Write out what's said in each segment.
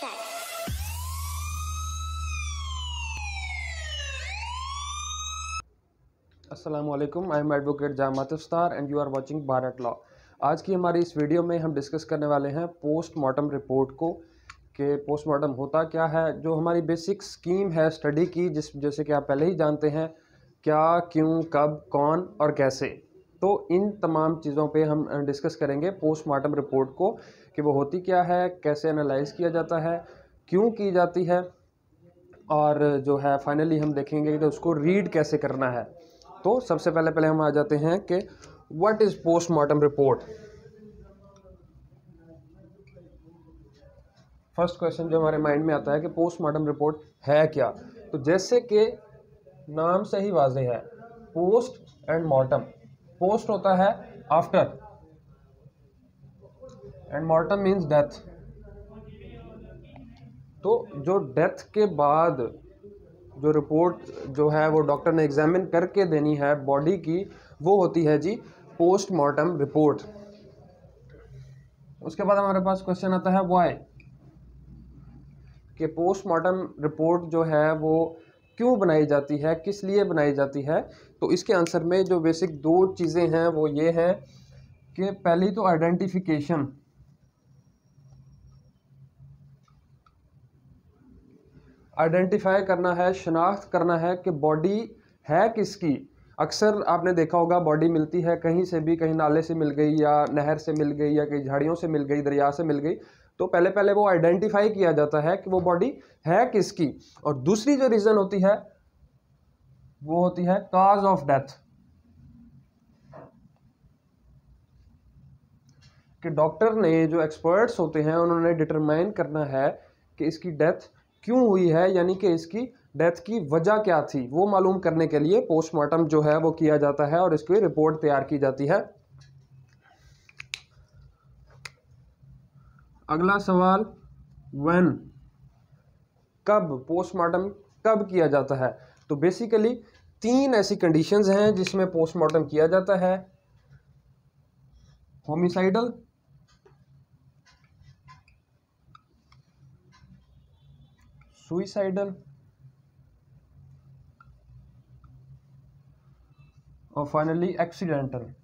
check. वालेकुम आई am advocate Jamat Aftar and you are watching Bharat law आज की हमारी इस वीडियो में हम डिस्कस करने वाले हैं पोस्टमार्टम रिपोर्ट को कि पोस्टमार्टम होता क्या है, जो हमारी बेसिक स्कीम है स्टडी की, जिस जैसे कि आप पहले ही जानते हैं, क्या, क्यों, कब, कौन और कैसे तो इन तमाम चीज़ों पे हम डिस्कस करेंगे पोस्टमार्टम रिपोर्ट को कि वो होती क्या है, कैसे एनालाइज किया जाता है, क्यों की जाती है, और जो है फाइनली हम देखेंगे कि तो उसको रीड कैसे करना है। तो सबसे पहले पहले हम आ जाते हैं कि what is postmortem report first question जो हमारे माइंड में आता है कि पोस्टमार्टम रिपोर्ट है क्या? तो जैसे कि नाम से ही वाजे है पोस्ट एंड मॉर्टम पोस्ट होता है after and mortem means death तो जो डेथ के बाद जो रिपोर्ट जो है वो डॉक्टर ने एग्जामिन करके देनी है बॉडी की, वो होती है जी पोस्टमार्टम रिपोर्ट उसके बाद हमारे पास क्वेश्चन आता है वाई कि पोस्टमार्टम रिपोर्ट जो है वो क्यों बनाई जाती है, किस लिए बनाई जाती है? तो इसके आंसर में जो बेसिक दो चीज़ें हैं, वो ये हैं कि पहली तो आइडेंटिफिकेशन आइडेंटिफाई करना है, शनाख्त करना है कि बॉडी है किसकी। अक्सर आपने देखा होगा बॉडी मिलती है कहीं से भी, कहीं नाले से मिल गई या नहर से मिल गई या कहीं झाड़ियों से मिल गई, दरिया से मिल गई तो पहले पहले वो आइडेंटिफाई किया जाता है कि वो बॉडी है किसकी। और दूसरी जो रीज़न होती है, वो होती है काज ऑफ़ डेथ कि डॉक्टर ने जो एक्सपर्ट्स होते हैं, उन्होंने डिटरमाइन करना है कि इसकी डेथ क्यों हुई है, यानी कि इसकी डेथ की वजह क्या थी। वो मालूम करने के लिए पोस्टमार्टम जो है, वो किया जाता है और इसकी रिपोर्ट तैयार की जाती है। अगला सवाल व्हेन कब पोस्टमार्टम कब किया जाता है? तो बेसिकली तीन ऐसी कंडीशंस हैं जिसमें पोस्टमार्टम किया जाता है। होमिसाइडल सुइसाइडल और फाइनली एक्सीडेंटल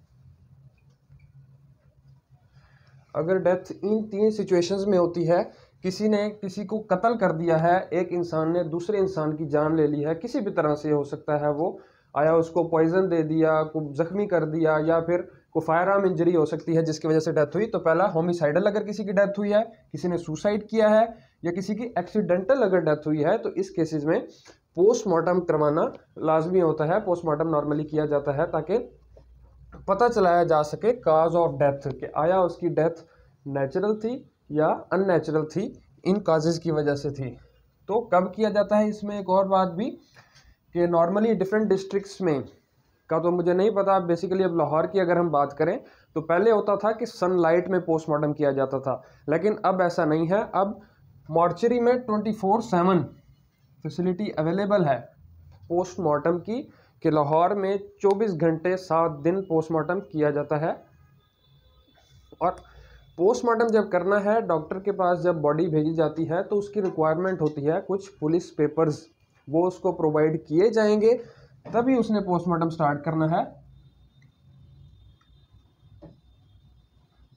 अगर डेथ इन तीन सिचुएशंस में होती है, किसी ने किसी को कत्ल कर दिया है, एक इंसान ने दूसरे इंसान की जान ले ली है, किसी भी तरह से हो सकता है वो, आया उसको पॉइजन दे दिया, को जख्मी कर दिया, या फिर को फायर आर्म इंजरी हो सकती है, जिसकी वजह से डेथ हुई तो पहला होमिसाइडल अगर किसी की डेथ हुई है, किसी ने सुसाइड किया है, या किसी की एक्सीडेंटल अगर डेथ हुई है तो इस केसेस में पोस्टमार्टम करवाना लाजमी होता है पोस्टमार्टम नॉर्मली किया जाता है, ताकि पता चलाया जा सके काज ऑफ़ डेथ कि आया उसकी डेथ नेचुरल थी या अननेचुरल थी, इन काजेज़ की वजह से थी। तो कब किया जाता है इसमें एक और बात भी कि नॉर्मली डिफरेंट डिस्ट्रिक्ट्स में, का तो मुझे नहीं पता बेसिकली अब लाहौर की अगर हम बात करें तो पहले होता था कि सनलाइट में पोस्टमार्टम किया जाता था, लेकिन अब ऐसा नहीं है। अब मॉर्चरी में twenty four seven facility available है पोस्टमार्टम की। कि लाहौर में 24 घंटे सात दिन पोस्टमार्टम किया जाता है। और पोस्टमार्टम जब करना है, डॉक्टर के पास जब बॉडी भेजी जाती है तो उसकी रिक्वायरमेंट होती है कुछ पुलिस पेपर्स वो उसको प्रोवाइड किए जाएँगे, तभी उसने पोस्टमार्टम स्टार्ट करना है।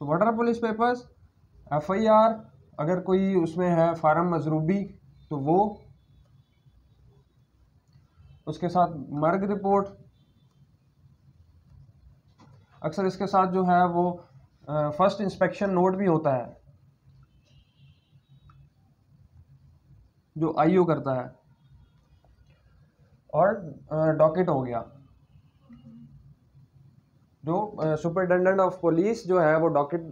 तो water police papers F I R अगर कोई उसमें है फार्म मजरूबी तो वो उसके साथ मर्ग रिपोर्ट। अक्सर इसके साथ जो है वो फ़र्स्ट इंस्पेक्शन नोट भी होता है, जो आईओ करता है। और डॉकेट हो गया। जो सुपरिटेंडेंट ऑफ़ पुलिस जो है वो डॉकेट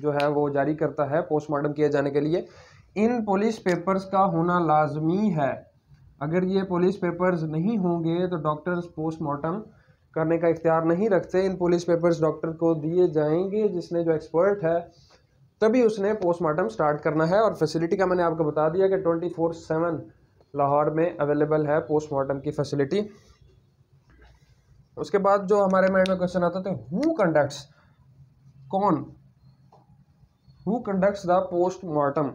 जो है वो जारी करता है पोस्टमार्टम किए जाने के लिए। इन पुलिस पेपर्स का होना लाजमी है। अगर ये पुलिस पेपर्स नहीं होंगे तो डॉक्टर्स पोस्टमार्टम करने का इख्तियार नहीं रखते। इन पुलिस पेपर्स डॉक्टर को दिए जाएँगे, जिसने जो एक्सपर्ट है, तभी उसने पोस्टमार्टम स्टार्ट करना है। और फैसिलिटी का मैंने आपको बता दिया कि ट्वेंटी फोर सेवन लाहौर में अवेलेबल है पोस्टमार्टम की फैसिलिटी उसके बाद जो हमारे माइंड में क्वेश्चन आता था हु कंडक्ट्स कौन? हु कंडक्ट्स द पोस्टमार्टम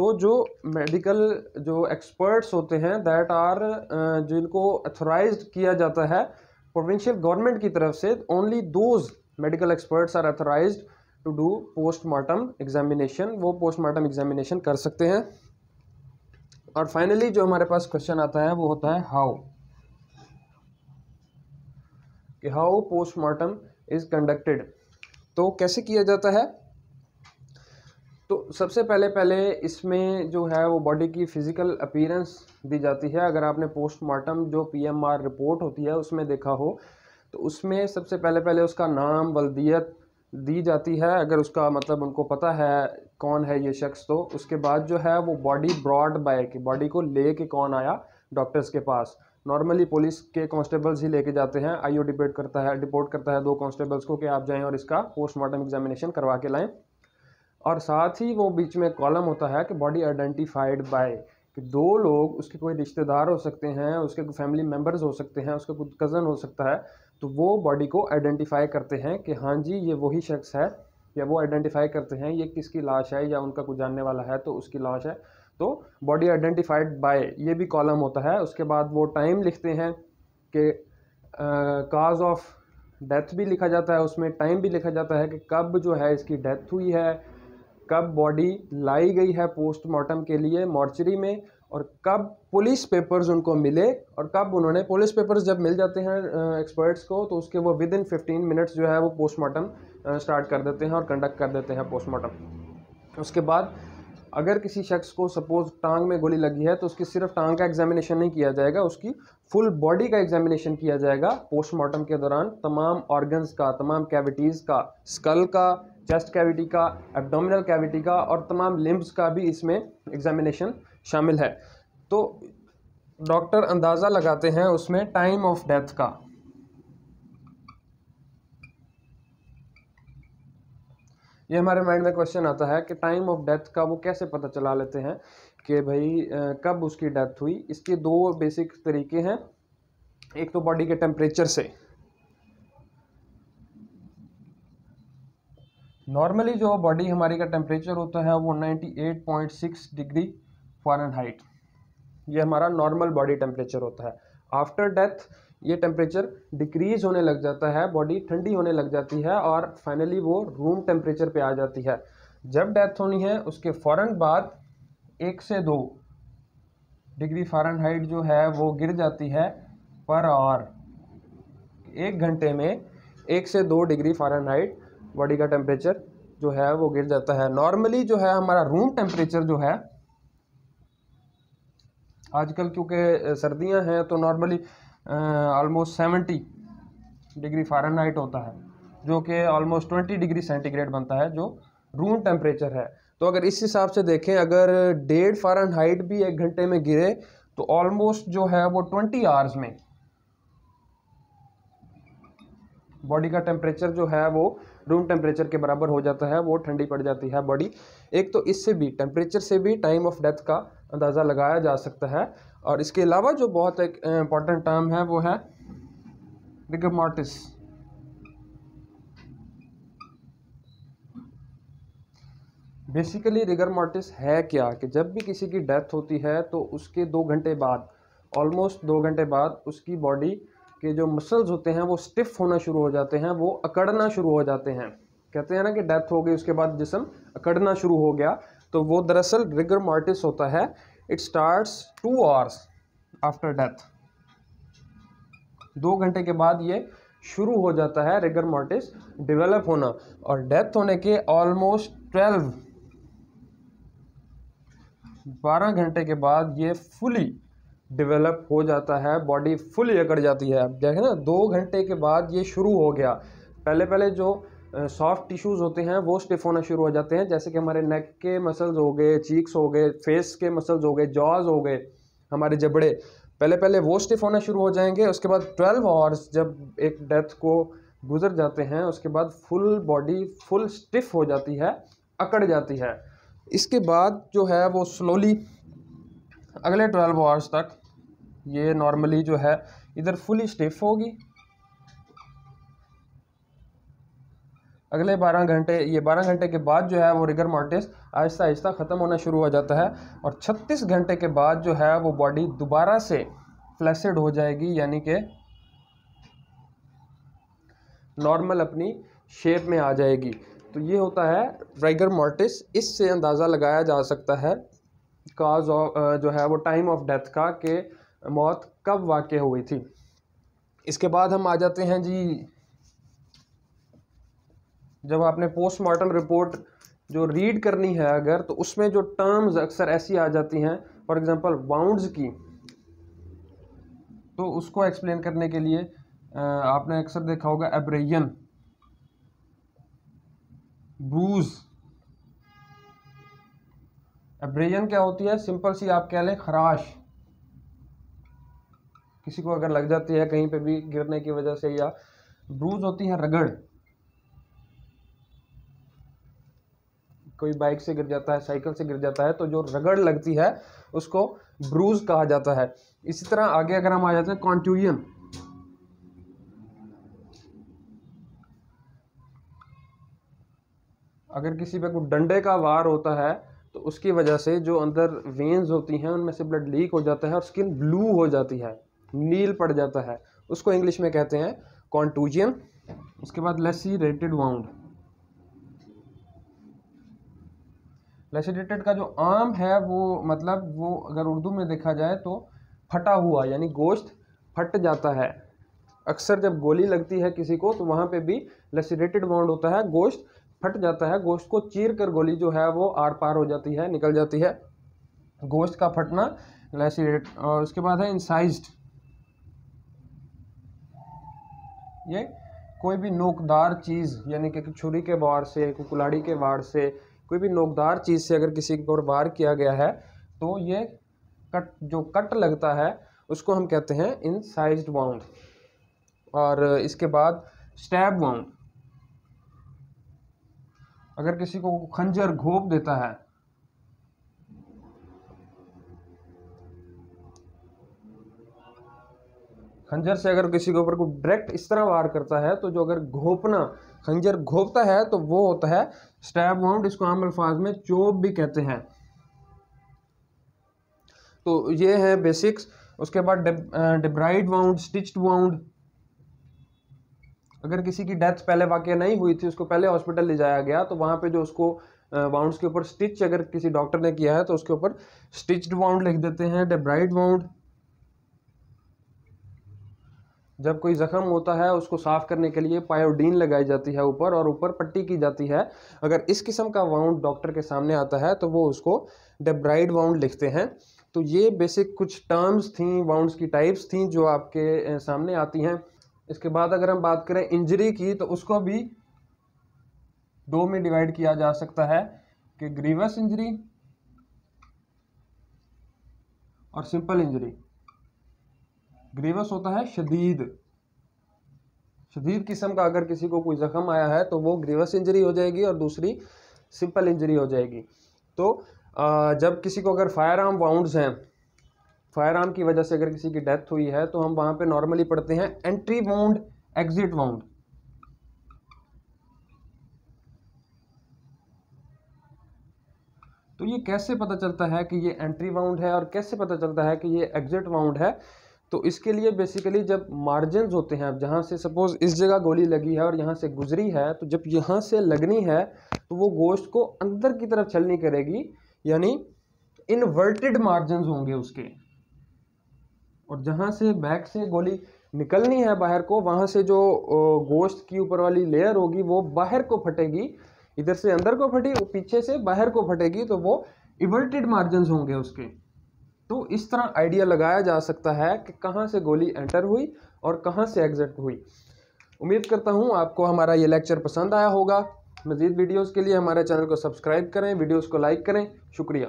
तो जो मेडिकल जो एक्सपर्ट्स होते हैं दैट आर जिनको अथोराइज किया जाता है प्रोविंशियल गवर्नमेंट की तरफ़ से only those medical experts are authorize to do postmortem examination वो पोस्टमार्टम एग्जामिनेशन कर सकते हैं। और फाइनली जो हमारे पास क्वेश्चन आता है वो होता है हाउ कि हाउ पोस्टमार्टम इज़ कंडक्टेड तो कैसे किया जाता है? तो सबसे पहले पहले इसमें जो है वो बॉडी की फ़िज़िकल अपीरेंस दी जाती है। अगर आपने पोस्टमार्टम जो पीएमआर रिपोर्ट होती है, उसमें देखा हो तो उसमें सबसे पहले पहले उसका नाम बल्दियत दी जाती है। अगर उसका मतलब उनको पता है कौन है ये शख्स तो उसके बाद जो है वो बॉडी ब्रॉड बाय की बॉडी को ले के कौन आया डॉक्टर्स के पास। नॉर्मली पुलिस के कांस्टेबल्स ही लेके जाते हैं। आईओ डिपेट करता है डिपोर्ट करता है दो कांस्टेबल्स को कि आप जाएँ और इसका पोस्टमार्टम एग्जामिनेशन करवा के लाएँ। और साथ ही वो बीच में कॉलम होता है कि बॉडी आइडेंटिफाइड बाय कि दो लोग, उसके कोई रिश्तेदार हो सकते हैं, उसके कोई फैमिली मेंबर्स हो सकते हैं, उसका कुछ कज़न हो सकता है तो वो बॉडी को आइडेंटिफाई करते हैं कि हाँ जी, ये वही शख्स है, या वो आइडेंटिफाई करते हैं, ये किसकी लाश है, या उनका कुछ जानने वाला है तो उसकी लाश है। तो बॉडी आइडेंटिफाइड बाय ये भी कॉलम होता है। उसके बाद वो टाइम लिखते हैं कि काज ऑफ़ डेथ भी लिखा जाता है, उसमें टाइम भी लिखा जाता है कि कब जो है इसकी डेथ हुई है कब बॉडी लाई गई है पोस्टमार्टम के लिए मॉर्चरी में और कब पुलिस पेपर्स उनको मिले और कब उन्होंने पुलिस पेपर्स जब मिल जाते हैं एक्सपर्ट्स को तो उसके वो विद इन फिफ्टीन मिनट्स जो है वो पोस्टमार्टम स्टार्ट कर देते हैं और कंडक्ट कर देते हैं पोस्टमार्टम उसके बाद अगर किसी शख्स को सपोज़ टांग में गोली लगी है तो उसकी सिर्फ़ टांग का एग्जामिनेशन नहीं किया जाएगा, उसकी फुल बॉडी का एग्जामिनेशन किया जाएगा पोस्टमार्टम के दौरान, तमाम ऑर्गन्स का, तमाम कैविटीज़ का स्कल का चेस्ट कैविटी का एब्डोमिनल कैविटी का और तमाम लिम्ब्स का भी इसमें एग्जामिनेशन शामिल है। तो डॉक्टर अंदाज़ा लगाते हैं उसमें टाइम ऑफ़ डेथ का। ये हमारे माइंड में क्वेश्चन आता है कि टाइम ऑफ़ डेथ का वो कैसे पता चला लेते हैं कि भाई कब उसकी डेथ हुई। इसके दो बेसिक तरीके हैं। एक तो बॉडी के टेम्परेचर से। नॉर्मली जो बॉडी हमारी का टेम्परेचर होता है वो 98.6 डिग्री फ़ारेनहाइट ये हमारा नॉर्मल बॉडी टेम्परेचर होता है. आफ्टर डेथ ये टेम्परेचर डिक्रीज होने लग जाता है बॉडी ठंडी होने लग जाती है और फाइनली वो रूम टेम्परेचर पे आ जाती है. जब डेथ होनी है, उसके फ़ौर बाद एक से दो डिग्री फ़ारेनहाइट जो है वो गिर जाती है पर आवर एक घंटे में एक से दो डिग्री फ़ारेनहाइट बॉडी का टेम्परेचर जो है वो गिर जाता है। नॉर्मली जो है हमारा रूम टेम्परेचर जो है, आजकल क्योंकि सर्दियाँ हैं तो normally almost seventy degree Fahrenheit होता है, जो कि ऑलमोस्ट ट्वेंटी डिग्री सेंटीग्रेड बनता है, जो रूम टेम्परेचर है। तो अगर इस हिसाब से देखें, अगर डेढ़ फ़ारेनहाइट भी एक घंटे में गिरे तो ऑलमोस्ट जो है वो ट्वेंटी आवर्स में बॉडी का टेम्परेचर जो है वो रूम टेम्परेचर के बराबर हो जाता है, वो ठंडी पड़ जाती है बॉडी एक तो इससे भी टेम्परेचर से भी टाइम ऑफ़ डेथ का अंदाज़ा लगाया जा सकता है। और इसके अलावा जो बहुत एक इंपॉर्टेंट टर्म है, वो है रिगमार्टिस बेसिकली रिगर मॉर्टिस है क्या? कि जब भी किसी की डेथ होती है तो उसके दो घंटे बाद ऑलमोस्ट दो घंटे बाद उसकी बॉडी के जो मसल्स होते हैं, वो स्टिफ होना शुरू हो जाते हैं, वो अकड़ना शुरू हो जाते हैं। कहते हैं ना कि डेथ हो गई, उसके बाद जिसम अकड़ना शुरू हो गया तो वो दरअसल रिगर मार्टिस होता है। It starts two hours after death दो घंटे के बाद ये शुरू हो जाता है रिगर मार्टिस डेवलप होना, और डेथ होने के ऑलमोस्ट ट्वेल्व बारह घंटे के बाद ये फुली डेवलप हो जाता है बॉडी फुली अकड़ जाती है। देखें ना, दो घंटे के बाद ये शुरू हो गया। पहले पहले जो सॉफ्ट टिश्यूज़ होते हैं, वो स्टिफ होना शुरू हो जाते हैं। जैसे कि हमारे नेक के मसल्स हो गए चीक्स हो गए फेस के मसल्स हो गए जॉज हो गए, हमारे जबड़े। पहले पहले वो स्टिफ होना शुरू हो जाएँगे, उसके बाद ट्वेल्व आवर्स जब एक डेथ को गुजर जाते हैं, उसके बाद फुल बॉडी फुल स्टिफ हो जाती है, अकड़ जाती है। इसके बाद जो है वो स्लोली अगले ट्वेल्व आवर्स तक ये नॉर्मली जो है, इधर फुली स्टिफ होगी। अगले बारह घंटे, ये बारह घंटे के बाद जो है वो रिगर मॉर्टिस आहिस्ता आहिस्ता ख़त्म होना शुरू हो जाता है और छत्तीस घंटे के बाद जो है वो बॉडी दोबारा से फ्लैसिड हो जाएगी, यानी कि नॉर्मल अपनी शेप में आ जाएगी। तो ये होता है राइगर मॉर्टिस इससे अंदाज़ा लगाया जा सकता है काज ऑफ़ जो है वो टाइम ऑफ़ डेथ का, कि मौत कब वाक़ हुई थी? इसके बाद हम आ जाते हैं जी, जब आपने पोस्टमार्टम रिपोर्ट जो रीड करनी है अगर तो उसमें जो टर्म्स अक्सर ऐसी आ जाती हैं फॉर एग्जांपल बाउंड्स की। तो उसको एक्सप्लेन करने के लिए आपने अक्सर देखा होगा एब्रेयन ब्रूज एब्रेयन क्या होती है? सिंपल सी आप कह लें, खराश। किसी को अगर लग जाती है कहीं पे भी गिरने की वजह से या ब्रूज होती है, रगड़, कोई बाइक से गिर जाता है साइकिल से गिर जाता है तो जो रगड़ लगती है, उसको ब्रूज कहा जाता है। इसी तरह आगे अगर हम आ जाते हैं कॉन्ट्यूजन अगर किसी पे कोई डंडे का वार होता है तो उसकी वजह से जो अंदर वेन्स होती हैं, उनमें से ब्लड लीक हो जाता है और स्किन ब्लू हो जाती है। नील पड़ जाता है। उसको इंग्लिश में कहते हैं कॉन्टूजियन। उसके बाद लेसी रेटेड वाउंड। लेसिडेटेड का जो आम है, वो मतलब वो अगर उर्दू में देखा जाए तो फटा हुआ, यानी गोश्त फट जाता है। अक्सर जब गोली लगती है किसी को तो वहाँ पे भी लेसिडेटेड वाउंड होता है, गोश्त फट जाता है। गोश्त को चीर कर गोली जो है, वो आर पार हो जाती है, निकल जाती है। गोश्त का फटना लेसिडेट और उसके बाद है इंसाइज्ड ये कोई भी नोकदार चीज़, यानी कि छुरी के वार से कुलाड़ी के वार से, कोई भी नोकदार चीज़ से अगर किसी पर वार किया गया है तो ये कट, जो कट लगता है, उसको हम कहते हैं इन साइज़ वाउंड और इसके बाद स्टैब वाउंड अगर किसी को खंजर घोप देता है खंजर से अगर किसी के ऊपर को डायरेक्ट इस तरह वार करता है तो जो अगर घोपना, खंजर घोपता है तो वो होता है स्टैब वाउंड इसको आम अल्फाज में चोप भी कहते हैं। तो ये है बेसिक्स उसके बाद डिब्राइड वाउंड स्टिच्ड वाउंड अगर किसी की डेथ पहले वाक्य नहीं हुई थी, उसको पहले हॉस्पिटल ले जाया गया तो वहाँ पे जो उसको वाउंड्स के ऊपर स्टिच अगर किसी डॉक्टर ने किया है तो उसके ऊपर स्टिच्ड वाउंड लिख देते हैं डेब्राइड वाउंड जब कोई ज़ख्म होता है, उसको साफ़ करने के लिए पायोडीन लगाई जाती है ऊपर और ऊपर पट्टी की जाती है। अगर इस किस्म का वाउंड डॉक्टर के सामने आता है तो वो उसको डेब्राइड वाउंड लिखते हैं। तो ये बेसिक कुछ टर्म्स थी वाउंड्स की टाइप्स थी जो आपके सामने आती हैं। इसके बाद अगर हम बात करें इंजरी की तो उसको भी दो में डिवाइड किया जा सकता है कि ग्रीवस इंजरी और सिंपल इंजरी ग्रीवस होता है शदीद। शदीद किस्म का अगर किसी को कोई ज़ख्म आया है तो वो ग्रीवस इंजरी हो जाएगी और दूसरी सिंपल इंजरी हो जाएगी। तो जब किसी को अगर फायर आर्म वाउंड्स हैं, फायर आर्म की वजह से अगर किसी की डेथ हुई है तो हम वहाँ पे नॉर्मली पढ़ते हैं एंट्री वाउंड, एग्जिट वाउंड। तो ये कैसे पता चलता है कि ये एंट्री वाउंड है और कैसे पता चलता है कि ये एग्जिट वाउंड है? तो इसके लिए बेसिकली जब मार्जिन होते हैं, अब जहाँ से सपोज़ इस जगह गोली लगी है और यहाँ से गुजरी है तो जब यहाँ से लगनी है तो वो गोश्त को अंदर की तरफ़ चलनी करेगी, यानी इनवर्टेड मार्जिन होंगे उसके। और जहाँ से बैक से गोली निकलनी है बाहर को, वहाँ से जो गोश्त की ऊपर वाली लेयर होगी, वो बाहर को फटेगी, इधर से अंदर को फटी पीछे से बाहर को फटेगी तो वो इवर्टेड मार्जिन होंगे उसके। तो इस तरह आइडिया लगाया जा सकता है कि कहाँ से गोली एंटर हुई और कहाँ से एग्जिट हुई। उम्मीद करता हूँ आपको हमारा ये लेक्चर पसंद आया होगा। मज़ीद वीडियोज़ के लिए हमारे चैनल को सब्सक्राइब करें वीडियोज़ को लाइक करें। शुक्रिया।